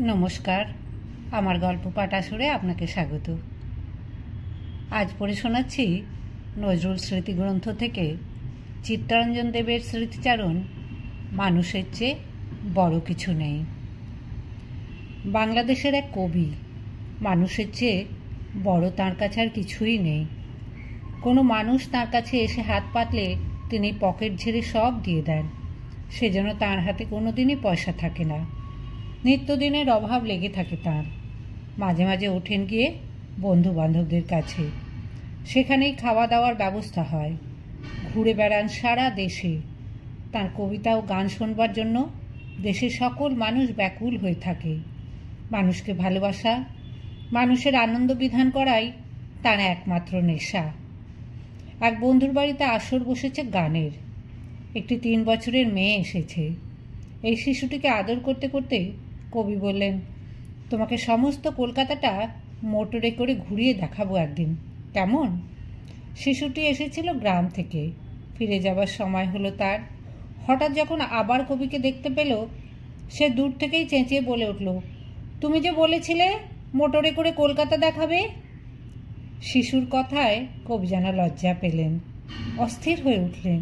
নমস্কার। আমার গল্প পাঠ আসরে আপনাকে স্বাগত। আজ পড়ে শোনাচ্ছি নজরুল স্মৃতিগ্রন্থ থেকে চিত্তরঞ্জন দেবের স্মৃতিচারণ, মানুষের চেয়ে বড় কিছু নেই। বাংলাদেশের এক কবি, মানুষের চেয়ে বড় তাঁর কাছে আর কিছুই নেই। কোনো মানুষ তার কাছে এসে হাত পাতলে তিনি পকেট ঝেড়ে সব দিয়ে দেন। সেজন্য তার হাতে কোনো দিনই পয়সা থাকে না। নিত্যদিনের অভাব লেগে থাকে তার। মাঝে মাঝে ওঠেন গিয়ে বন্ধু বান্ধবদের কাছে। সেখানেই খাওয়া দাওয়ার ব্যবস্থা হয়। ঘুরে বেড়ান সারা দেশে। তার কবিতা ও গান শোনবার জন্য দেশের সকল মানুষ ব্যাকুল হয়ে থাকে। মানুষকে ভালোবাসা, মানুষের আনন্দ বিধান করাই তার একমাত্র নেশা। এক বন্ধুর বাড়িতে আসর বসেছে গানের। একটি তিন বছরের মেয়ে এসেছে। এই শিশুটিকে আদর করতে করতে কবি বললেন, তোমাকে সমস্ত কলকাতাটা মোটরে করে ঘুরিয়ে দেখাবো একদিন। কেমন? শিশুটি এসেছিল গ্রাম থেকে। ফিরে যাবার সময় হলো তার। হঠাৎ যখন আবার কবিকে দেখতে পেল, সে দূর থেকেই চেঁচিয়ে বলে উঠল, তুমি যে বলেছিলে মোটরে করে কলকাতা দেখাবে? শিশুর কথায় কবি যেন লজ্জা পেলেন, অস্থির হয়ে উঠলেন।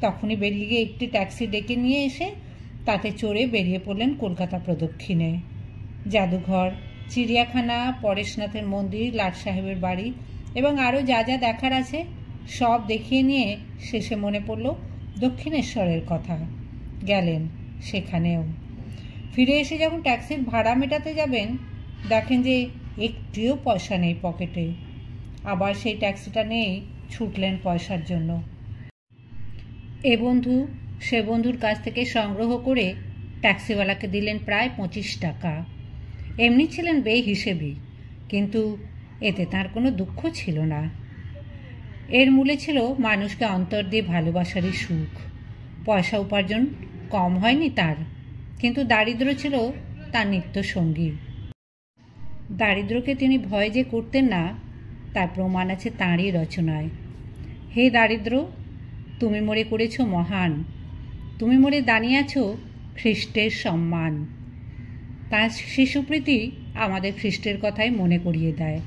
তখনই বেরিয়ে গিয়ে একটি ট্যাক্সি ডেকে নিয়ে এসে তাতে চড়ে বেরিয়ে পড়লেন কলকাতা প্রদক্ষিণে। জাদুঘর, চিড়িয়াখানা, পরেশনাথের মন্দির, লাট সাহেবের বাড়ি এবং আরও যা যা দেখার আছে, সব দেখিয়ে নিয়ে শেষে মনে পড়ল দক্ষিণেশ্বরের কথা। গেলেন সেখানেও। ফিরে এসে যখন ট্যাক্সির ভাড়া মেটাতে যাবেন, দেখেন যে একটিও পয়সা নেই পকেটে। আবার সেই ট্যাক্সিটা নিয়েই ছুটলেন পয়সার জন্য। এ বন্ধু সে বন্ধুর কাছ থেকে সংগ্রহ করে ট্যাক্সিওয়ালাকে দিলেন প্রায় পঁচিশ টাকা। এমনি ছিলেন বে হিসেবেই কিন্তু এতে তার কোনো দুঃখ ছিল না। এর মূলে ছিল মানুষকে অন্তর দিয়ে ভালোবাসারই সুখ। পয়সা উপার্জন কম হয়নি তার, কিন্তু দারিদ্র ছিল তার নিত্য সঙ্গী। দারিদ্রকে তিনি ভয় যে করতেন না, তার প্রমাণ আছে তাঁরই রচনায়। হে দারিদ্র, তুমি মরে করেছ মহান তুমি মরে দাঁড়িয়েছ খ্রিস্টের সম্মান। তার শিশুপ্রীতি আমাদের খ্রিস্টের কথাই মনে করিয়ে দেয়।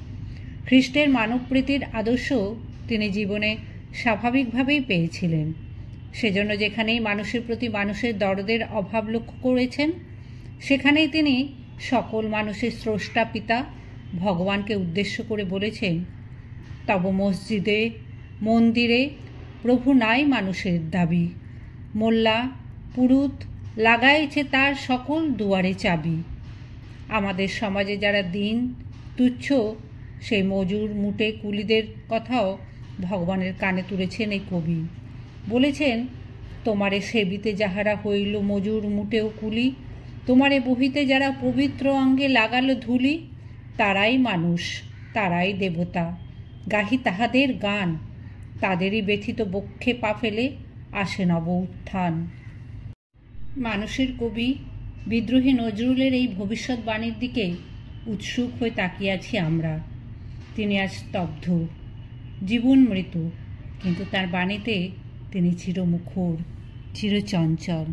খ্রিস্টের মানবপ্রীতির আদর্শ তিনি জীবনে স্বাভাবিকভাবেই পেয়েছিলেন। সেজন্য যেখানেই মানুষের প্রতি মানুষের দরদের অভাব লক্ষ্য করেছেন, সেখানেই তিনি সকল মানুষের স্রষ্টা পিতা ভগবানকে উদ্দেশ্য করে বলেছেন, তব মসজিদে, মন্দিরে প্রভু নাই মানুষের দাবি। মোল্লা, পুরুত লাগাইছে তার সকল দুয়ারে চাবি। আমাদের সমাজে যারা দিন তুচ্ছ, সেই মজুর মুটে কুলিদের কথাও ভগবানের কানে তুলেছেন এই কবি। বলেছেন, তোমারে সেবিতে যাহারা হইল মজুর মুটেও কুলি, তোমারে বহিতে যারা পবিত্র অঙ্গে লাগালো ধুলি, তারাই মানুষ, তারাই দেবতা। গাহি তাহাদের গান, তাদেরই ব্যথিত বক্ষে পা ফেলে আসে নব উত্থান। মানুষের কবি বিদ্রোহী নজরুলের এই ভবিষ্যৎবাণীর দিকে উৎসুক হয়ে তাকিয়াছি আমরা। তিনি আজ স্তব্ধ, জীবন মৃত, কিন্তু তার বাণীতে তিনি চিরমুখর, চিরচঞ্চল।